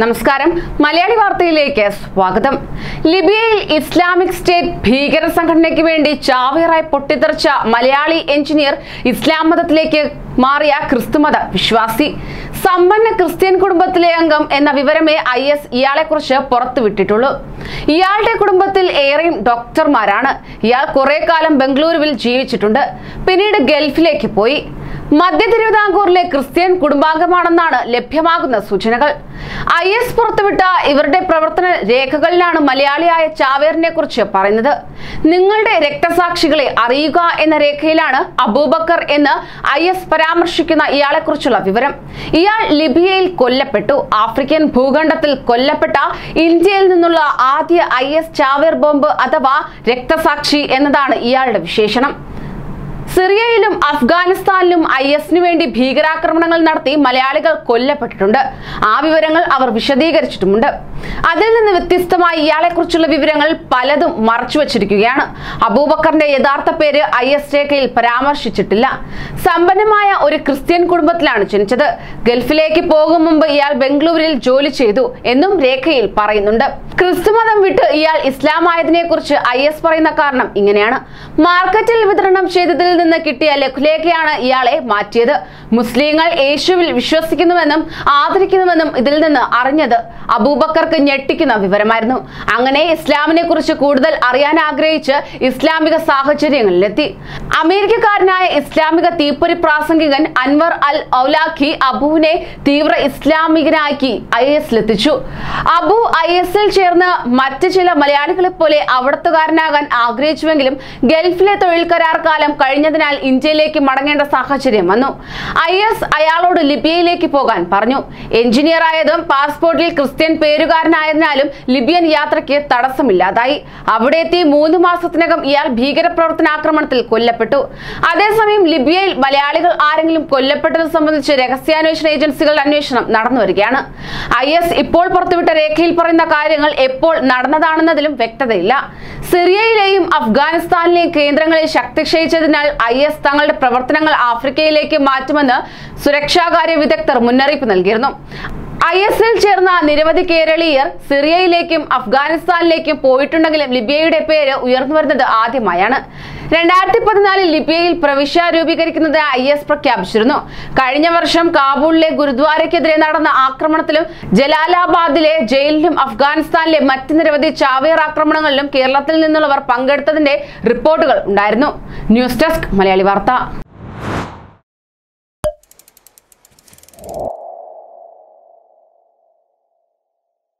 നമസ്കാരം. മലയാളി വാർത്തയിലേക്ക് സ്വാഗതം. ലിബിയയിൽ ഇസ്ലാമിക് സ്റ്റേറ്റ് ഭീകര സംഘടനയ്ക്ക് വേണ്ടി ചാവേറായി പൊട്ടിത്തെറിച്ച മലയാളി എഞ്ചിനീയർ ഇസ്ലാം മതത്തിലേക്ക് മാറിയ ക്രിസ്തുമത വിശ്വാസി. സമ്പന്ന ക്രിസ്ത്യൻ കുടുംബത്തിലെ അംഗം എന്ന വിവരമേ ഐ എസ് ഇയാളെക്കുറിച്ച് പുറത്തുവിട്ടിട്ടുള്ളൂ. ഇയാളുടെ കുടുംബത്തിൽ ഏറെയും ഡോക്ടർമാരാണ്. ഇയാൾ കുറെ കാലം ബംഗളൂരുവിൽ ജീവിച്ചിട്ടുണ്ട്. പിന്നീട് ഗൾഫിലേക്ക് പോയി. മധ്യ തിരുവിതാംകൂറിലെ ക്രിസ്ത്യൻ കുടുംബാംഗമാണെന്നാണ് ലഭ്യമാകുന്ന സൂചനകൾ. ഐ എസ് പുറത്തുവിട്ട ഇവരുടെ പ്രവർത്തന രേഖകളിലാണ് മലയാളിയായ ചാവേറിനെ കുറിച്ച് പറയുന്നത്. നിങ്ങളുടെ രക്തസാക്ഷികളെ അറിയുക എന്ന രേഖയിലാണ് അബൂബക്കർ എന്ന് ഐ എസ് പരാമർശിക്കുന്ന ഇയാളെക്കുറിച്ചുള്ള വിവരം. ഇയാൾ ലിബിയയിൽ കൊല്ലപ്പെട്ടു. ആഫ്രിക്കൻ ഭൂഖണ്ഡത്തിൽ കൊല്ലപ്പെട്ട ഇന്ത്യയിൽ നിന്നുള്ള ആദ്യ ഐ എസ് ചാവേർ ബോംബ് അഥവാ രക്തസാക്ഷി എന്നതാണ് ഇയാളുടെ വിശേഷണം. സിറിയയിലും അഫ്ഗാനിസ്ഥാനിലും ഐ എസിനു വേണ്ടി ഭീകരാക്രമണങ്ങൾ നടത്തി മലയാളികൾ കൊല്ലപ്പെട്ടിട്ടുണ്ട്. ആ വിവരങ്ങൾ അവർ വിശദീകരിച്ചിട്ടുമുണ്ട്. അതിൽ നിന്ന് വ്യത്യസ്തമായി ഇയാളെക്കുറിച്ചുള്ള വിവരങ്ങൾ പലതും മറച്ചു വച്ചിരിക്കുകയാണ് അബൂബക്കറിന്റെ യഥാർത്ഥ പേര് ഐ എസ് രേഖയിൽ പരാമർശിച്ചിട്ടില്ല. സമ്പന്നമായ ഒരു ക്രിസ്ത്യൻ കുടുംബത്തിലാണ് ജനിച്ചത്. ഗൾഫിലേക്ക് പോകും മുമ്പ് ഇയാൾ ബംഗളൂരിൽ ജോലി ചെയ്തു എന്നും രേഖയിൽ പറയുന്നുണ്ട്. ക്രിസ്തുമതം വിട്ട് ഇയാൾ ഇസ്ലാം ആയതിനെക്കുറിച്ച് ഐ എസ് പറയുന്ന കാരണം ഇങ്ങനെയാണ്. മാർക്കറ്റിൽ വിതരണം ചെയ്തതിൽ നിന്ന് കിട്ടിയ ലഘുലേഖയാണ് ഇയാളെ മാറ്റിയത്. മുസ്ലിങ്ങൾ യേശുവിൽ വിശ്വസിക്കുന്നുവെന്നും ആദരിക്കുന്നുവെന്നും ഇതിൽ നിന്ന് അറിഞ്ഞത് അബൂബക്കർക്ക് ഞെട്ടിക്കുന്ന വിവരമായിരുന്നു. അങ്ങനെ ഇസ്ലാമിനെ കുറിച്ച് കൂടുതൽ അറിയാൻ ആഗ്രഹിച്ച് ഇസ്ലാമിക സാഹചര്യങ്ങളിലെത്തി. അമേരിക്കക്കാരനായ ഇസ്ലാമിക തീപ്പൊരി പ്രാസംഗികൻ അൻവർ അൽ ഔലാഖി അബുവിനെ തീവ്ര ഇസ്ലാമികനാക്കി ഐ എസിലെത്തിച്ചു. അബു ഐ എസിൽ ചേർന്ന് മറ്റ് ചില മലയാളികളെ പോലെ അവിടത്തുകാരനാകാൻ ആഗ്രഹിച്ചുവെങ്കിലും ഗൾഫിലെ തൊഴിൽ കരാർ കാലം കഴിഞ്ഞതിനാൽ ഇന്ത്യയിലേക്ക് മടങ്ങേണ്ട സാഹചര്യം വന്നു. ഐ എസ് അയാളോട് ലിബിയയിലേക്ക് പോകാൻ പറഞ്ഞു. എഞ്ചിനീയർ ആയതും പാസ്പോർട്ടിൽ ക്രിസ്ത്യൻ പേരുകാരനായതിനാലും ലിബിയൻ യാത്രയ്ക്ക് തടസ്സമില്ലാതായി. അവിടെ എത്തി മൂന്ന് മാസത്തിനകം ഇയാൾ ഭീകരപ്രവർത്തനാക്രമണത്തിൽ കൊല്ലപ്പെട്ടു. അതേസമയം ലിബിയയിൽ മലയാളികൾ ആരെങ്കിലും കൊല്ലപ്പെട്ടത് സംബന്ധിച്ച് രഹസ്യാന്വേഷണ ഏജൻസികളുടെ അന്വേഷണം നടന്നു വരികയാണ്. ഐ എസ് ഇപ്പോൾ പുറത്തുവിട്ട രേഖയിൽ പറയുന്ന കാര്യങ്ങൾ എപ്പോൾ നടന്നതാണെന്നതിലും വ്യക്തതയില്ല. സിറിയയിലെയും അഫ്ഗാനിസ്ഥാനിലെയും കേന്ദ്രങ്ങളെ ശക്തി ക്ഷയിച്ചതിനാൽ ഐ എസ് തങ്ങളുടെ പ്രവർത്തനങ്ങൾ ആഫ്രിക്കയിലേക്ക് മാറ്റുമെന്ന് സുരക്ഷാകാര്യ വിദഗ്ധർ മുന്നറിയിപ്പ് നൽകിയിരുന്നു. ഐ എസ് എൽ ചേർന്ന നിരവധി കേരളീയർ സിറിയയിലേക്കും അഫ്ഗാനിസ്ഥാനിലേക്കും പോയിട്ടുണ്ടെങ്കിലും ലിബിയയുടെ പേര് ഉയർന്നു വരുന്നത് ആദ്യമായാണ്. രണ്ടായിരത്തി പതിനാലിൽ ലിബിയയിൽ പ്രവിശ്യ രൂപീകരിക്കുന്നത് ഐ എസ് പ്രഖ്യാപിച്ചിരുന്നു. കഴിഞ്ഞ വർഷം കാബൂളിലെ ഗുരുദ്വാരയ്ക്കെതിരെ നടന്ന ആക്രമണത്തിലും ജലാലാബാദിലെ ജയിലിലും അഫ്ഗാനിസ്ഥാനിലെ മറ്റ് നിരവധി ചാവേർ ആക്രമണങ്ങളിലും കേരളത്തിൽ നിന്നുള്ളവർ പങ്കെടുത്തതിന്റെ റിപ്പോർട്ടുകൾ ഉണ്ടായിരുന്നു. ന്യൂസ് ഡെസ്ക് മലയാളി വാർത്ത.